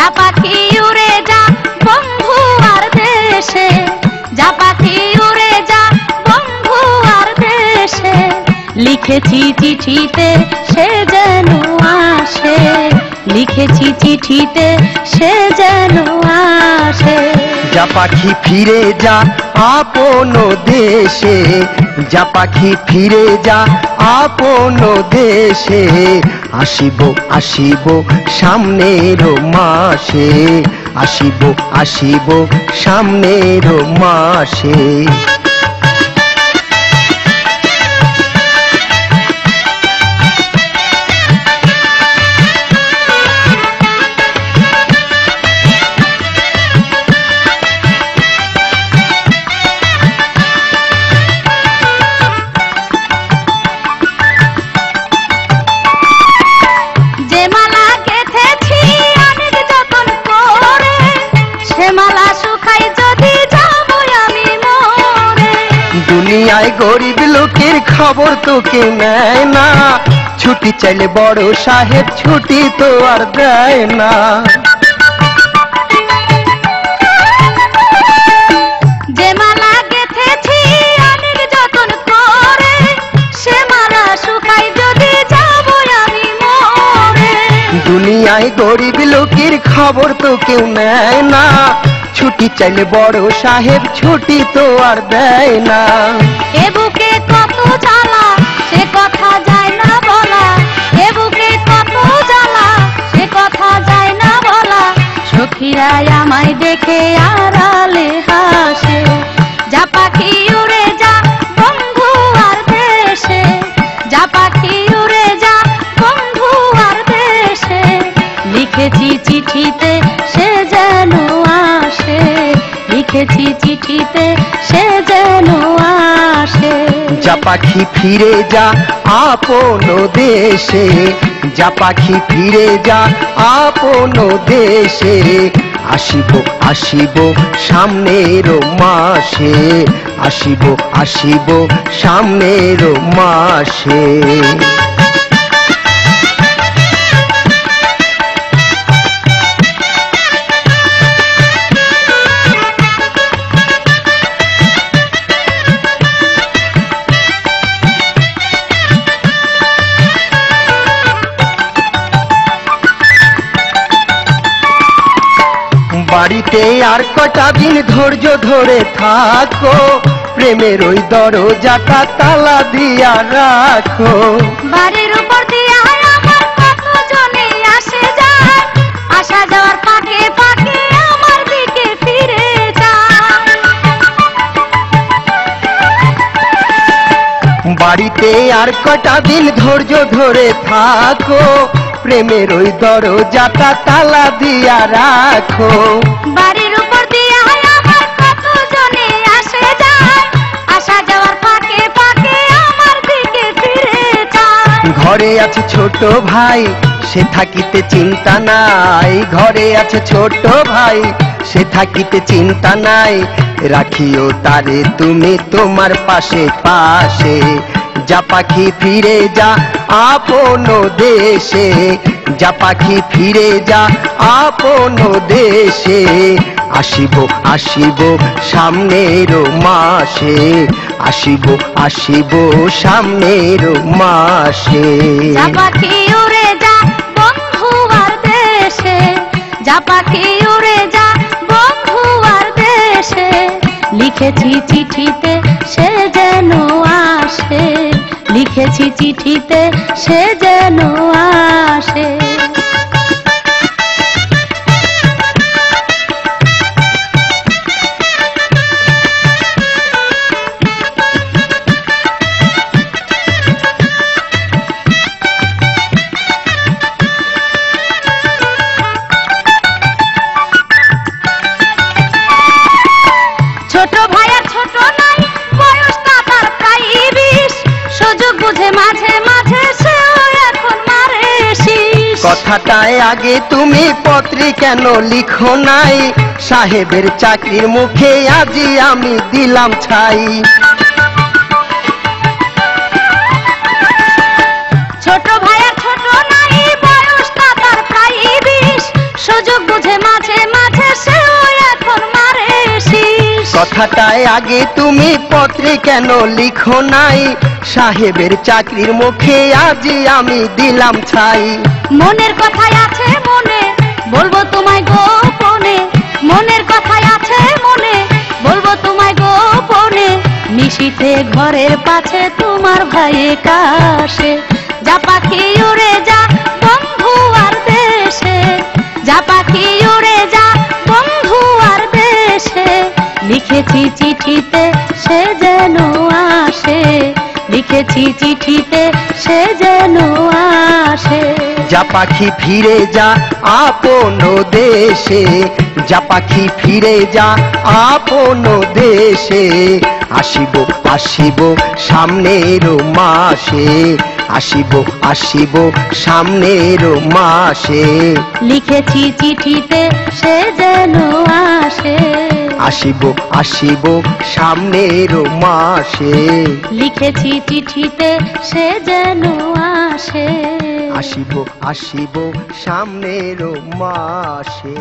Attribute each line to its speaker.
Speaker 1: যা পাখি উড়ে যা বন্ধু আর লিখেছি চিঠিতে সে যেন আসে, লিখেছি চিঠিতে সে যেন আসে।
Speaker 2: যা পাখি ফিরে যা আপন দেশে, যা পাখি ফিরে যা আপন দেশে আসিব আসিব সামনের মাসে আসিব আসিব সামনের মাসে। গরিব লোকের খবর তো কেউ নেয় না। ছুটি চাইলে বড় সাহেব ছুটি তো আর দেয় না। দুনিয়ায় গরিব লোকের খবর তো কেউ নেয় না। ছুটি চাইলে বড় সাহেব ছুটি তো আর দেয় না।
Speaker 1: লিখেছি চিঠিতে, সে যেন আসে।
Speaker 2: যা পাখি ফিরে যা আপন দেশে, যা পাখি ফিরে যা আপন দেশে, আসিব আসিব সামনের মাসে, আসিব আসিব সামনের মাসে। বাড়িতে আর কটা দিন ধৈর্য ধরে থাকো? প্রেমের ওই দরজাটা তালা দিয়া রাখো।
Speaker 1: বাড়ির উপর দিয়ে আমার কত জনে আসে যায়। আসা যাওয়ার পাকে পাকে আমার দিকে ফিরে যায়।
Speaker 2: বাড়িতে আর কটা দিন ধৈর্য ধরে থাকো? প্রেমের ওই দরজাটা তালা দিয়া রাখো।
Speaker 1: বাড়ির উপর দিয়ে আমার কত জনে আসে যায়। আসা যাওয়ার পাকে পাকে আমার দিকে ফিরে যায়।
Speaker 2: ঘরে আছে ছোট ভাই সে থাকিতে চিন্তা নাই। ঘরে আছে ছোট ভাই সে থাকিতে চিন্তা নাই। রাখিও তারে তুমি তোমার পাশে পাশে যা পাখি ফিরে যা আপন দেশে, যা পাখি ফিরে যা আপন দেশে, আসিব আসিব সামনের মাসে, আসিব আসিব সামনের মাসে।
Speaker 1: পাখি উড়ে যা বন্ধু আর দেশে, যা পাখি উড়ে যা বন্ধু আর দেশে, লিখেছি চিঠিতে সে যেন আসে। লিখেছি চিঠিতে সে যেন আসে
Speaker 2: কথাটায় আগে তুমি পত্রি কেন লিখো নাই? সাহেবের চাকরির মুখে আজি আমি দিলাম ছাই। কথাটায় আগে তুমি পত্রে কেন লিখো নাই? সাহেবের চাকরির মুখে আজি আমি দিলাম ছাই।
Speaker 1: মনের কথাই আছে মনে, বলব তোমায় গোপনে। মনের কথাই আছে মনে, বলব তোমায় গোপনে। নিশিতে ঘরের পাছে তোমার ভাইয়ে কাশে। যা পাখি উড়ে যা বন্ধু আর দেশে। যা পাখি উড়ে যা লিখেছি চিঠিতে সে যেন আসে। লিখেছি চিঠিতে সে যেন আসে।
Speaker 2: যা পাখি ফিরে যা আপন দেশে যা পাখি ফিরে যা আপন দেশে। আসিব আসিব সামনের মাসে আসিব আসিব সামনের মাসে।
Speaker 1: লিখেছি চিঠিতে সে যেন আসে।
Speaker 2: আসিব আসিব সামনের মাসে।
Speaker 1: লিখেছি চিঠিতে সে যেন আসে।
Speaker 2: আসিব আসিব সামনের মাসে।